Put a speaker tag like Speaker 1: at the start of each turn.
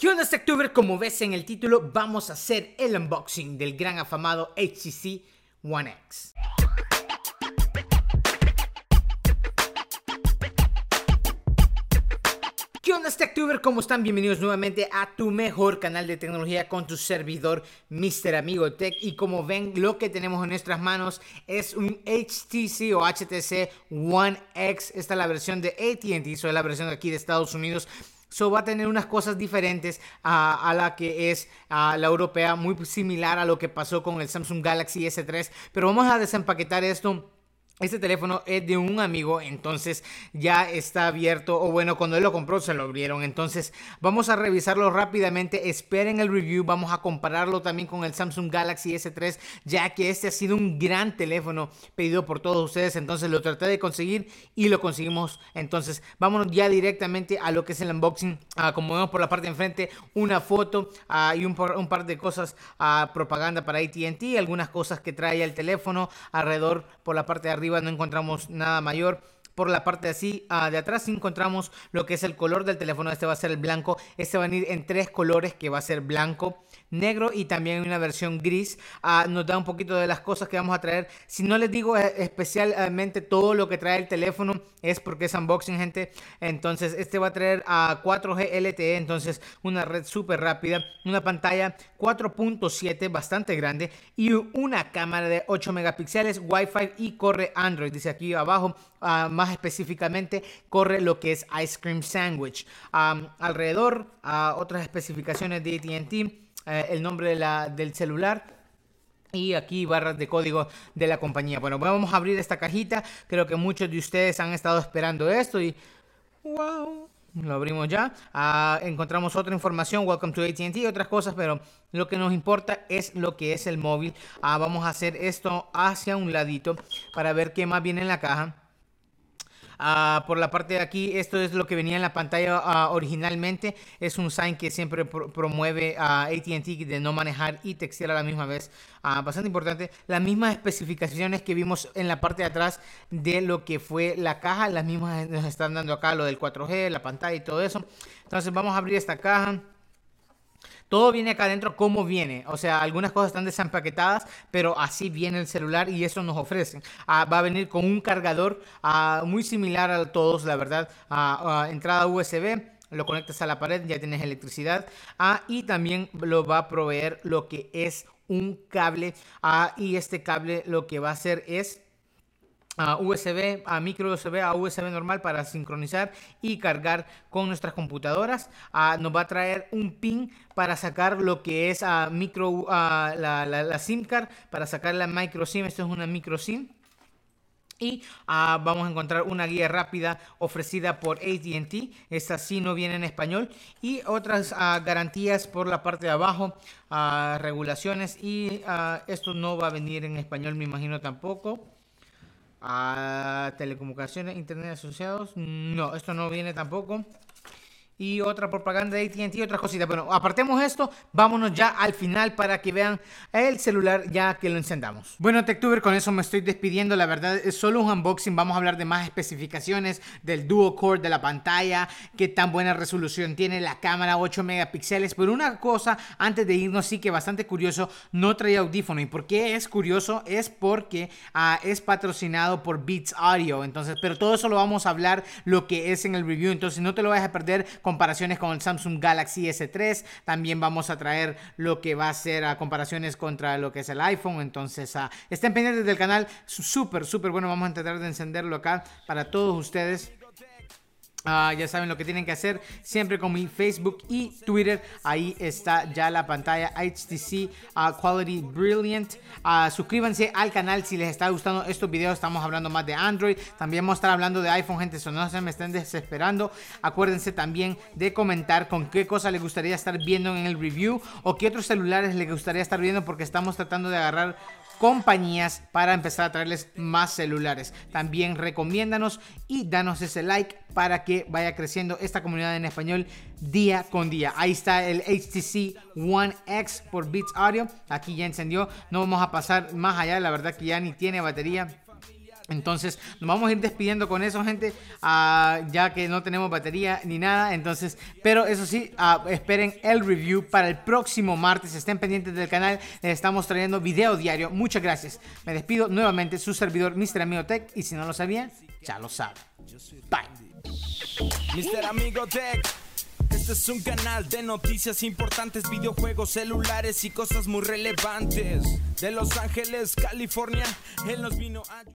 Speaker 1: ¿Qué onda, Sectuber? Como ves en el título, vamos a hacer el unboxing del gran afamado HTC One X. ¿Qué onda, Techtuber? ¿Cómo están? Bienvenidos nuevamente a tu mejor canal de tecnología con tu servidor, Mr. Amigo Tech. Y como ven, lo que tenemos en nuestras manos es un HTC o HTC One X. Esta es la versión de ATT, es la versión de aquí de Estados Unidos. So va a tener unas cosas diferentes a, la que es la europea, muy similar a lo que pasó con el Samsung Galaxy S3. Pero vamos a desempaquetar esto este teléfono es de un amigo, entonces ya está abierto, o bueno, cuando él lo compró se lo abrieron. Entonces vamos a revisarlo rápidamente, esperen el review, vamos a compararlo también con el Samsung Galaxy S3, ya que este ha sido un gran teléfono pedido por todos ustedes, entonces lo traté de conseguir y lo conseguimos. Entonces vámonos ya directamente a lo que es el unboxing. Ah, como vemos por la parte de enfrente, una foto ah, y un, par de cosas, uh, propaganda para ATT, algunas cosas que trae el teléfono alrededor por la parte de arriba no encontramos nada mayor. Por la parte así, ah, de atrás encontramos lo que es el color del teléfono. Este va a ser el blanco. Este va a venir en tres colores que va a ser blanco, negro y también una versión gris. Ah, nos da un poquito de las cosas que vamos a traer. Si no les digo eh, especialmente todo lo que trae el teléfono es porque es unboxing, gente. Entonces, este va a traer a 4G LTE, entonces una red súper rápida, una pantalla 4.7 bastante grande y una cámara de 8 megapíxeles, Wi-Fi y corre Android. Dice aquí abajo, ah, más específicamente, corre lo que es Ice Cream Sandwich. alrededor, a otras especificaciones de ATT eh, el nombre de la, del celular y aquí barras de código de la compañía. Bueno, vamos a abrir esta cajita. Creo que muchos de ustedes han estado esperando esto y wow. Lo abrimos ya. Ah, encontramos otra información. Welcome to ATT y otras cosas, pero lo que nos importa es lo que es el móvil. Ah, vamos a hacer esto hacia un ladito para ver qué más viene en la caja. Ah, por la parte de aquí, esto es lo que venía en la pantalla ah, originalmente. Es un sign que siempre promueve a ATT de no manejar y textear a la misma vez. Ah, bastante importante. Las mismas especificaciones que vimos en la parte de atrás de lo que fue la caja, las mismas nos están dando acá, lo del 4G, la pantalla y todo eso. Entonces vamos a abrir esta caja. Todo viene acá adentro como viene. O sea, algunas cosas están desempaquetadas, pero así viene el celular y eso nos ofrecen. Ah, va a venir con un cargador ah, muy similar a todos, la verdad. Ah, entrada USB lo conectas a la pared, ya tienes electricidad. y también lo va a proveer lo que es un cable. y este cable lo que va a hacer es a USB, a micro USB, a USB normal para sincronizar y cargar con nuestras computadoras. Ah, nos va a traer un pin para sacar lo que es a micro, la, la, SIM card, para sacar la micro SIM. Esto es una micro SIM. Y ah, vamos a encontrar una guía rápida ofrecida por ATT. Esta sí no viene en español. Y otras ah, garantías por la parte de abajo. regulaciones. Y esto no va a venir en español, me imagino tampoco a telecomunicaciones, internet asociados. No, esto no viene tampoco y otra propaganda de ATT y otras cositas. Bueno, apartemos esto, vámonos ya al final para que vean el celular ya que lo encendamos. Bueno, TechTuber, con eso me estoy despidiendo. La verdad es solo un unboxing. Vamos a hablar de más especificaciones del dual core de la pantalla, qué tan buena resolución tiene la cámara, 8 megapíxeles. Pero una cosa, antes de irnos, sí que bastante curioso, no trae audífono. ¿Y por qué es curioso? Es porque ah, es patrocinado por Beats Audio. Entonces, pero todo eso lo vamos a hablar lo que es en el review. Entonces, no te lo vayas a perder comparaciones con el Samsung Galaxy S3. También vamos a traer lo que va a ser a comparaciones contra lo que es el iPhone. Entonces, uh, estén pendientes del canal. Súper, súper bueno. Vamos a tratar de encenderlo acá para todos ustedes. Ah, ya saben lo que tienen que hacer siempre con mi Facebook y Twitter. Ahí está ya la pantalla HTC ah, Quality Brilliant. Uh, suscríbanse al canal si les está gustando estos videos. Estamos hablando más de Android. También vamos a estar hablando de iPhone, gente. No se me estén desesperando. Acuérdense también de comentar con qué cosa les gustaría estar viendo en el review o qué otros celulares les gustaría estar viendo porque estamos tratando de agarrar compañías para empezar a traerles más celulares. También recomiéndanos y danos ese like para que vaya creciendo esta comunidad en español día con día. Ahí está el HTC One X por Beats Audio. Aquí ya encendió. No vamos a pasar más allá. La verdad que ya ni tiene batería. Entonces nos vamos a ir despidiendo con eso, gente, ah, ya que no tenemos batería ni nada. Entonces, pero eso sí, ah, esperen el review para el próximo martes. Estén pendientes del canal, les estamos trayendo video diario. Muchas gracias. Me despido nuevamente, su servidor Mr. Amigo Tech. Y si no lo sabían, ya lo saben. Bye.
Speaker 2: Mr. Amigo Tech. Este es un canal de noticias importantes, videojuegos, celulares y cosas muy relevantes. De Los Ángeles, California, él nos vino a...